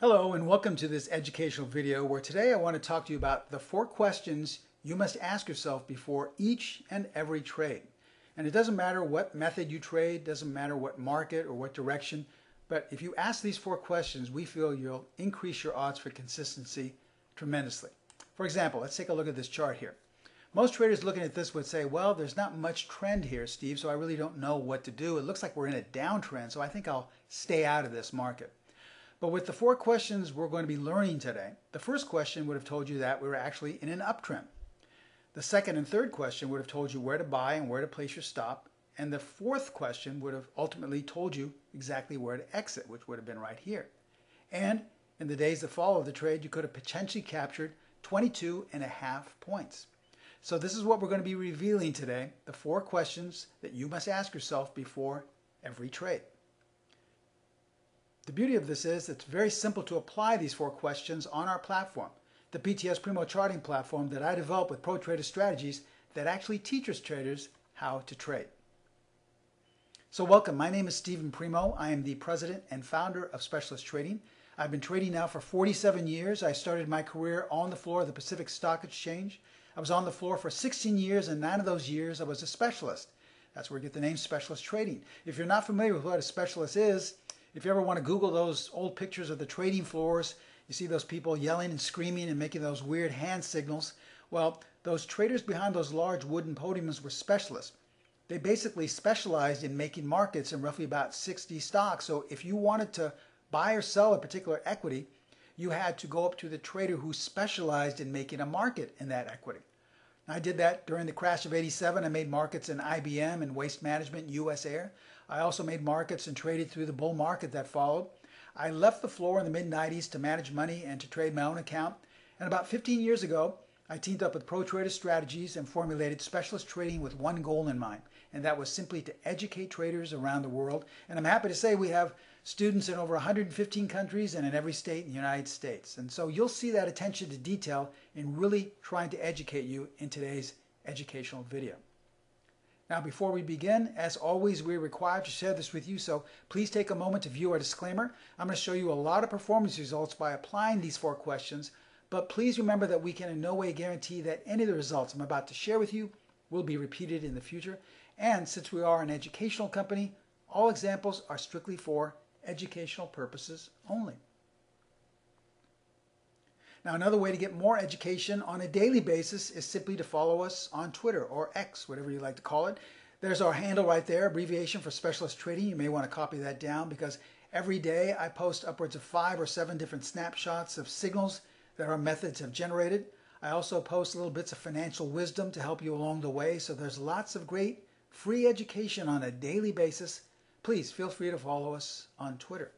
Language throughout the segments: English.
Hello and welcome to this educational video where today I want to talk to you about the four questions you must ask yourself before each and every trade. And it doesn't matter what method you trade, doesn't matter what market or what direction, but if you ask these four questions, we feel you'll increase your odds for consistency tremendously. For example, let's take a look at this chart here. Most traders looking at this would say, well, there's not much trend here, Steve, so I really don't know what to do. It looks like we're in a downtrend, so I think I'll stay out of this market. But with the four questions we're going to be learning today, the first question would have told you that we were actually in an uptrend. The second and third question would have told you where to buy and where to place your stop. And the fourth question would have ultimately told you exactly where to exit, which would have been right here. And in the days that followed the trade, you could have potentially captured 22 and a half points. So this is what we're going to be revealing today, the four questions that you must ask yourself before every trade. The beauty of this is it's very simple to apply these four questions on our platform, the PTS Primo charting platform that I developed with Pro Trader Strategies that actually teaches traders how to trade. So welcome, my name is Steven Primo. I am the president and founder of Specialist Trading. I've been trading now for 47 years. I started my career on the floor of the Pacific Stock Exchange. I was on the floor for 16 years and nine of those years I was a specialist. That's where we get the name Specialist Trading. If you're not familiar with what a specialist is, if you ever want to Google those old pictures of the trading floors, you see those people yelling and screaming and making those weird hand signals. Well, those traders behind those large wooden podiums were specialists. They basically specialized in making markets in roughly about 60 stocks. So if you wanted to buy or sell a particular equity, you had to go up to the trader who specialized in making a market in that equity. I did that during the crash of 87. I made markets in IBM and Waste Management, US Air. I also made markets and traded through the bull market that followed. I left the floor in the mid 90s to manage money and to trade my own account. And about 15 years ago, I teamed up with Pro Trader Strategies and formulated specialist trading with one goal in mind, and that was simply to educate traders around the world. And I'm happy to say we have students in over 115 countries and in every state in the United States. And so you'll see that attention to detail in really trying to educate you in today's educational video. Now, before we begin, as always, we're required to share this with you, so please take a moment to view our disclaimer. I'm going to show you a lot of performance results by applying these four questions, but please remember that we can in no way guarantee that any of the results I'm about to share with you will be repeated in the future. And since we are an educational company, all examples are strictly for educational purposes only. Now, another way to get more education on a daily basis is simply to follow us on Twitter or X, whatever you like to call it. There's our handle right there, abbreviation for specialist trading. You may want to copy that down because every day I post upwards of five or seven different snapshots of signals that our methods have generated. I also post little bits of financial wisdom to help you along the way. So there's lots of great free education on a daily basis please feel free to follow us on Twitter.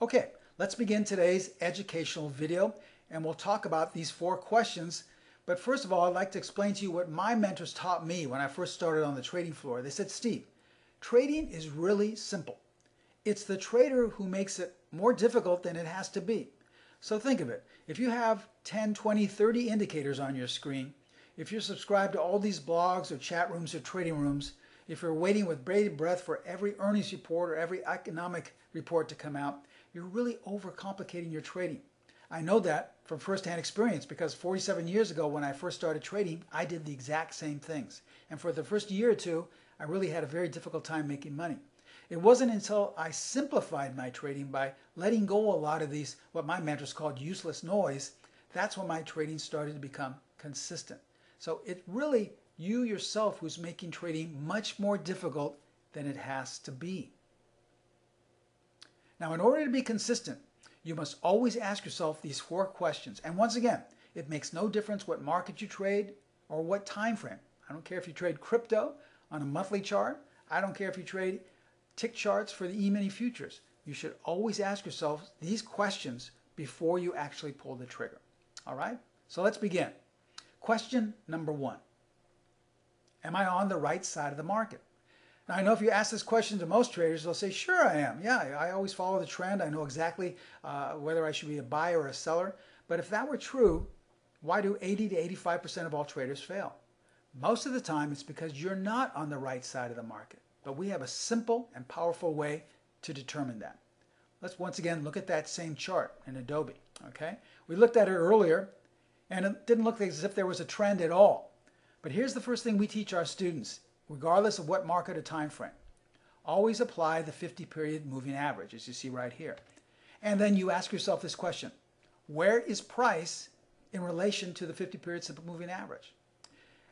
Okay, let's begin today's educational video and we'll talk about these four questions. But first of all, I'd like to explain to you what my mentors taught me when I first started on the trading floor. They said, Steve, trading is really simple. It's the trader who makes it more difficult than it has to be. So think of it. If you have 10, 20, 30 indicators on your screen, if you're subscribed to all these blogs or chat rooms or trading rooms, if you're waiting with bated breath for every earnings report or every economic report to come out, you're really overcomplicating your trading. I know that from firsthand experience because 47 years ago when I first started trading, I did the exact same things. And for the first year or two, I really had a very difficult time making money. It wasn't until I simplified my trading by letting go a lot of these, what my mentors called useless noise, that's when my trading started to become consistent. So it really you yourself who's making trading much more difficult than it has to be. Now, in order to be consistent, you must always ask yourself these four questions. And once again, it makes no difference what market you trade or what time frame. I don't care if you trade crypto on a monthly chart. I don't care if you trade tick charts for the E-mini futures. You should always ask yourself these questions before you actually pull the trigger. All right? So let's begin. Question number one. Am I on the right side of the market? Now, I know if you ask this question to most traders, they'll say, sure, I am. Yeah, I always follow the trend. I know exactly uh, whether I should be a buyer or a seller. But if that were true, why do 80 to 85% of all traders fail? Most of the time, it's because you're not on the right side of the market. But we have a simple and powerful way to determine that. let's once again look at that same chart in Adobe. Okay, we looked at it earlier, and it didn't look as if there was a trend at all. But here's the first thing we teach our students, regardless of what market or time frame. Always apply the 50 period moving average, as you see right here. And then you ask yourself this question, where is price in relation to the 50 period simple moving average?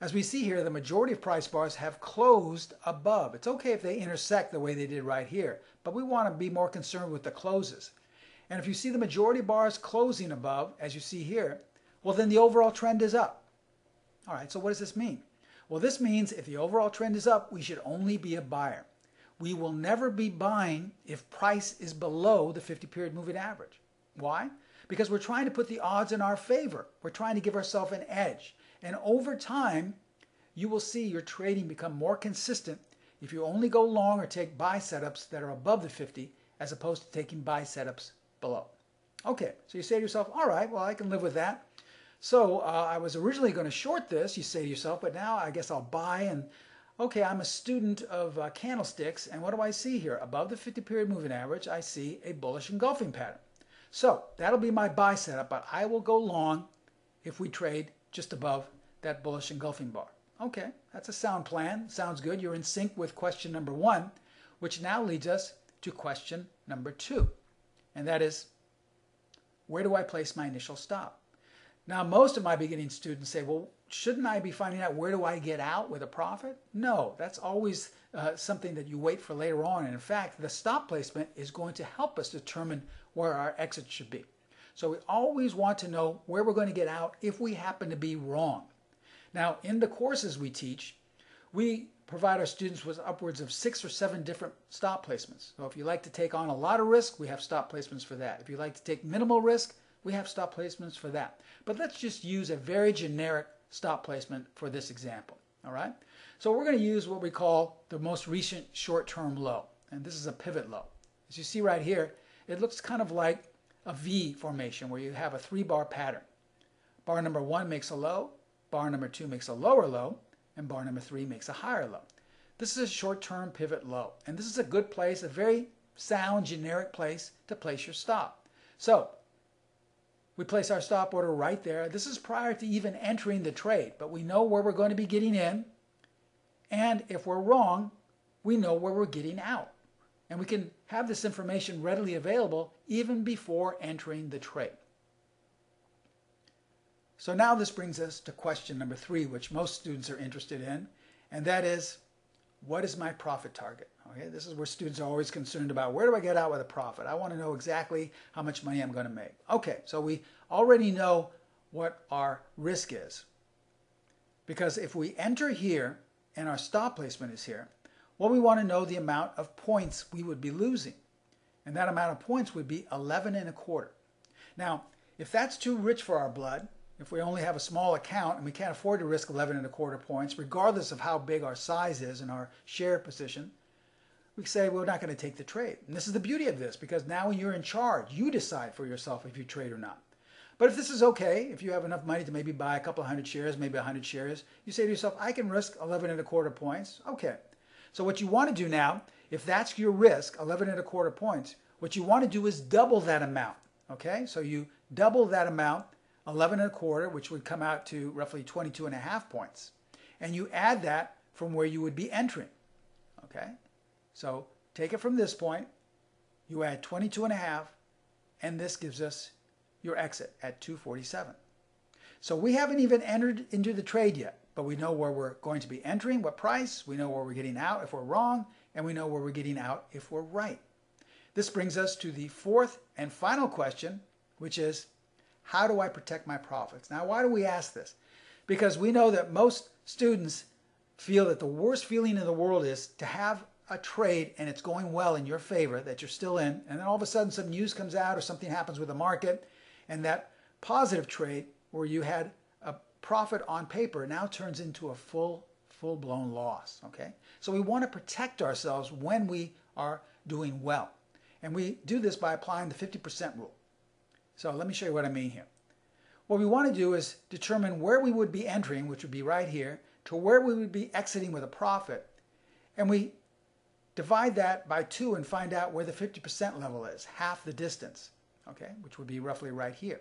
As we see here, the majority of price bars have closed above. It's okay if they intersect the way they did right here, but we want to be more concerned with the closes. And if you see the majority bars closing above, as you see here, well then the overall trend is up. All right, so what does this mean? Well, this means if the overall trend is up, we should only be a buyer. We will never be buying if price is below the 50 period moving average. Why? Because we're trying to put the odds in our favor. We're trying to give ourselves an edge. And over time, you will see your trading become more consistent if you only go long or take buy setups that are above the 50 as opposed to taking buy setups below. Okay, so you say to yourself, all right, well, I can live with that. So uh, I was originally going to short this, you say to yourself, but now I guess I'll buy and okay, I'm a student of uh, candlesticks and what do I see here? Above the 50 period moving average, I see a bullish engulfing pattern. So that'll be my buy setup, but I will go long if we trade just above that bullish engulfing bar. Okay, that's a sound plan. Sounds good. You're in sync with question number one, which now leads us to question number two. And that is, where do I place my initial stop? Now, most of my beginning students say, well, shouldn't I be finding out where do I get out with a profit? No, that's always uh, something that you wait for later on. And in fact, the stop placement is going to help us determine where our exit should be. So we always want to know where we're going to get out if we happen to be wrong. Now, in the courses we teach, we provide our students with upwards of six or seven different stop placements. So if you like to take on a lot of risk, we have stop placements for that. If you like to take minimal risk, we have stop placements for that. But let's just use a very generic stop placement for this example. All right. So we're going to use what we call the most recent short-term low. And this is a pivot low. As you see right here, it looks kind of like a V formation where you have a three-bar pattern. Bar number one makes a low, bar number two makes a lower low, and bar number three makes a higher low. This is a short-term pivot low. And this is a good place, a very sound, generic place to place your stop. So we place our stop order right there. This is prior to even entering the trade, but we know where we're going to be getting in. And if we're wrong, we know where we're getting out. And we can have this information readily available even before entering the trade. So now this brings us to question number three, which most students are interested in, and that is, what is my profit target? Okay, this is where students are always concerned about where do I get out with a profit? I want to know exactly how much money I'm going to make. Okay, so we already know what our risk is. Because if we enter here and our stop placement is here, well, we want to know the amount of points we would be losing. And that amount of points would be 11 and a quarter. Now, if that's too rich for our blood, if we only have a small account and we can't afford to risk 11 and a quarter points, regardless of how big our size is and our share position, we say we're not going to take the trade. And this is the beauty of this because now when you're in charge. You decide for yourself if you trade or not. But if this is okay, if you have enough money to maybe buy a couple hundred shares, maybe hundred shares, you say to yourself, I can risk 11 and a quarter points. Okay. So what you want to do now, if that's your risk, 11 and a quarter points, what you want to do is double that amount. Okay. So you double that amount, 11 and a quarter, which would come out to roughly 22 and a half points. And you add that from where you would be entering. Okay. So take it from this point, you add 22 and a half, and this gives us your exit at 247. So we haven't even entered into the trade yet, but we know where we're going to be entering, what price, we know where we're getting out if we're wrong, and we know where we're getting out if we're right. This brings us to the fourth and final question, which is, how do I protect my profits? Now, why do we ask this? Because we know that most students feel that the worst feeling in the world is to have a trade and it's going well in your favor that you're still in, and then all of a sudden some news comes out or something happens with the market, and that positive trade where you had a profit on paper now turns into a full full-blown loss. Okay, so we want to protect ourselves when we are doing well, and we do this by applying the 50% rule. So let me show you what I mean here. What we want to do is determine where we would be entering, which would be right here, to where we would be exiting with a profit, and we divide that by 2 and find out where the 50% level is, half the distance, okay, which would be roughly right here.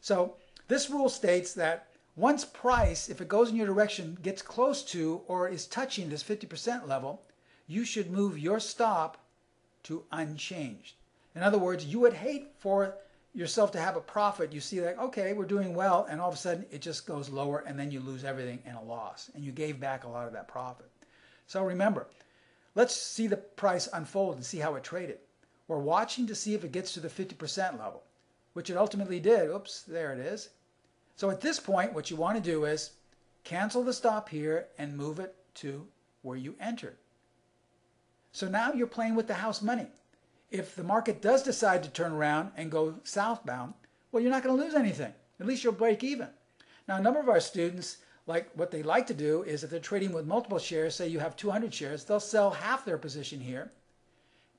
So this rule states that once price, if it goes in your direction, gets close to or is touching this 50% level, you should move your stop to unchanged. In other words, you would hate for yourself to have a profit. You see like, okay, we're doing well, and all of a sudden it just goes lower, and then you lose everything in a loss, and you gave back a lot of that profit. So remember, let's see the price unfold and see how it traded. We're watching to see if it gets to the 50% level, which it ultimately did. Oops, there it is. So at this point, what you want to do is cancel the stop here and move it to where you entered. So now you're playing with the house money. If the market does decide to turn around and go southbound, well, you're not going to lose anything. At least you'll break even. Now, a number of our students, like what they like to do is if they're trading with multiple shares, say you have 200 shares, they'll sell half their position here,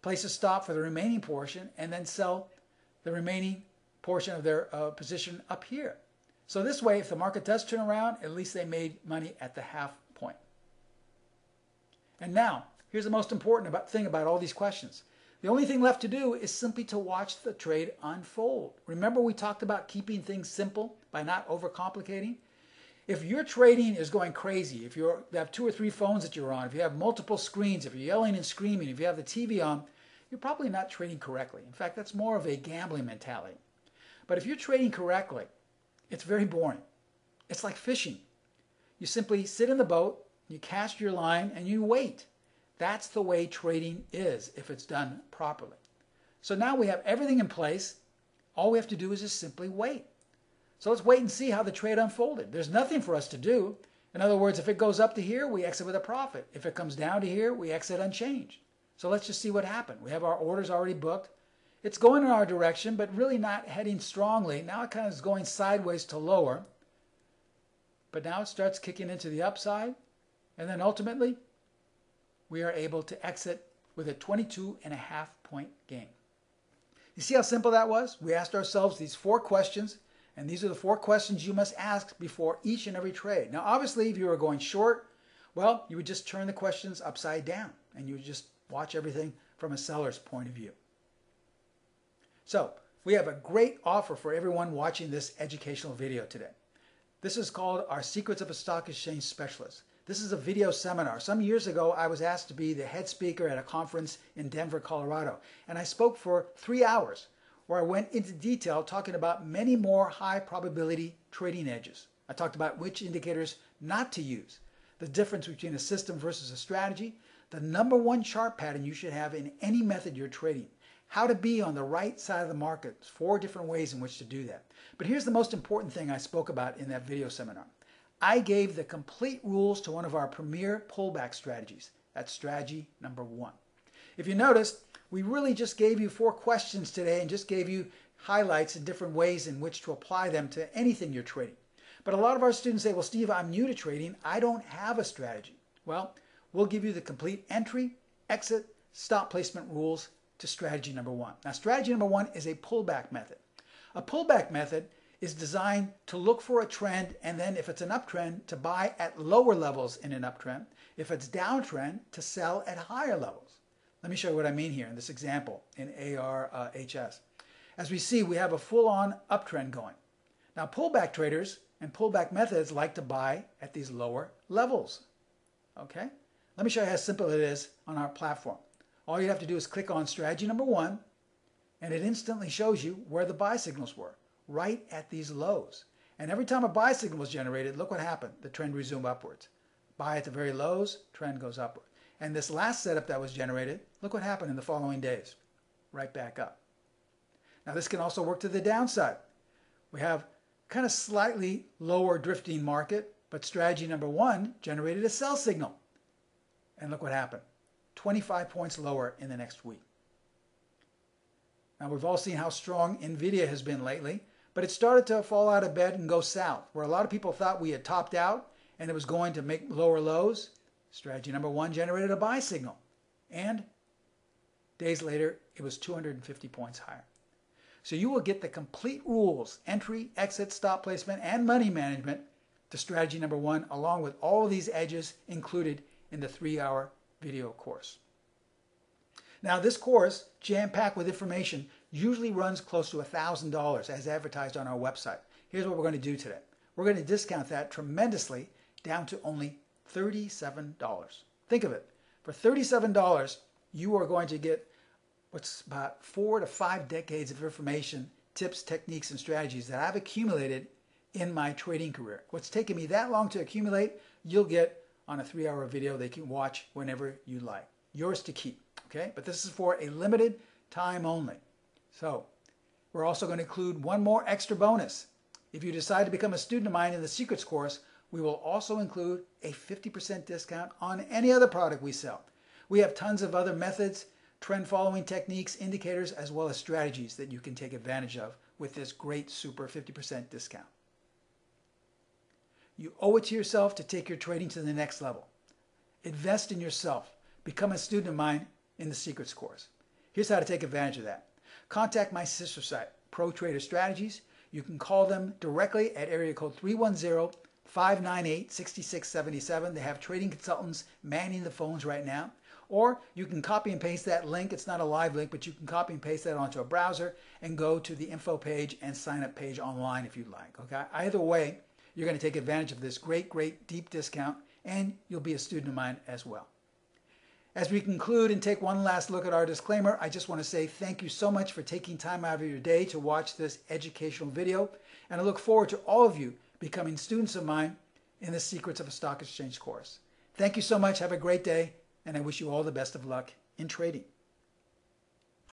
place a stop for the remaining portion, and then sell the remaining portion of their uh, position up here. So this way, if the market does turn around, at least they made money at the half point. And now, here's the most important about, thing about all these questions. The only thing left to do is simply to watch the trade unfold. Remember we talked about keeping things simple by not overcomplicating? If your trading is going crazy, if you have two or three phones that you're on, if you have multiple screens, if you're yelling and screaming, if you have the TV on, you're probably not trading correctly. In fact, that's more of a gambling mentality. But if you're trading correctly, it's very boring. It's like fishing. You simply sit in the boat, you cast your line, and you wait. That's the way trading is if it's done properly. So now we have everything in place. All we have to do is just simply wait. So let's wait and see how the trade unfolded. There's nothing for us to do. In other words, if it goes up to here, we exit with a profit. If it comes down to here, we exit unchanged. So let's just see what happened. We have our orders already booked. It's going in our direction, but really not heading strongly. Now it kind of is going sideways to lower. But now it starts kicking into the upside. And then ultimately, we are able to exit with a 22 and a half point gain. You see how simple that was? We asked ourselves these four questions, and these are the four questions you must ask before each and every trade. Now, obviously, if you were going short, well, you would just turn the questions upside down and you would just watch everything from a seller's point of view. So, we have a great offer for everyone watching this educational video today. This is called our Secrets of a Stock Exchange Specialist. This is a video seminar. Some years ago, I was asked to be the head speaker at a conference in Denver, Colorado, and I spoke for three hours where I went into detail talking about many more high probability trading edges. I talked about which indicators not to use, the difference between a system versus a strategy, the number one chart pattern you should have in any method you're trading, how to be on the right side of the market, four different ways in which to do that. But here's the most important thing I spoke about in that video seminar. I gave the complete rules to one of our premier pullback strategies. That's strategy number one. If you noticed, we really just gave you four questions today and just gave you highlights and different ways in which to apply them to anything you're trading. But a lot of our students say, well, Steve, I'm new to trading. I don't have a strategy. Well, we'll give you the complete entry, exit, stop placement rules to strategy number one. Now, strategy number one is a pullback method. A pullback method is designed to look for a trend and then if it's an uptrend to buy at lower levels in an uptrend. If it's downtrend to sell at higher levels. Let me show you what I mean here in this example in ARHS. Uh, As we see, we have a full-on uptrend going. Now pullback traders and pullback methods like to buy at these lower levels. Okay? Let me show you how simple it is on our platform. All you have to do is click on strategy number one and it instantly shows you where the buy signals were right at these lows. And every time a buy signal was generated, look what happened. The trend resumed upwards. Buy at the very lows, trend goes upward. And this last setup that was generated, look what happened in the following days. Right back up. Now this can also work to the downside. We have kind of slightly lower drifting market, but strategy number one generated a sell signal. And look what happened. 25 points lower in the next week. Now we've all seen how strong NVIDIA has been lately but it started to fall out of bed and go south, where a lot of people thought we had topped out and it was going to make lower lows. Strategy number one generated a buy signal. And days later, it was 250 points higher. So you will get the complete rules, entry, exit, stop placement, and money management to strategy number one, along with all of these edges included in the three-hour video course. Now, this course, jam-packed with information, usually runs close to $1,000 as advertised on our website. Here's what we're going to do today. We're going to discount that tremendously down to only $37. Think of it. For $37, you are going to get what's about four to five decades of information, tips, techniques, and strategies that I've accumulated in my trading career. What's taken me that long to accumulate, you'll get on a three hour video they can watch whenever you like. Yours to keep, okay? But this is for a limited time only. So, we're also going to include one more extra bonus. If you decide to become a student of mine in the Secrets course, we will also include a 50% discount on any other product we sell. We have tons of other methods, trend following techniques, indicators, as well as strategies that you can take advantage of with this great super 50% discount. You owe it to yourself to take your trading to the next level. Invest in yourself. Become a student of mine in the Secrets course. Here's how to take advantage of that. Contact my sister site, Pro Trader Strategies. You can call them directly at area code 310 598 6677. They have trading consultants manning the phones right now. Or you can copy and paste that link. It's not a live link, but you can copy and paste that onto a browser and go to the info page and sign up page online if you'd like. Okay. Either way, you're going to take advantage of this great, great deep discount, and you'll be a student of mine as well. As we conclude and take one last look at our disclaimer, I just want to say thank you so much for taking time out of your day to watch this educational video, and I look forward to all of you becoming students of mine in the Secrets of a Stock Exchange course. Thank you so much. Have a great day, and I wish you all the best of luck in trading.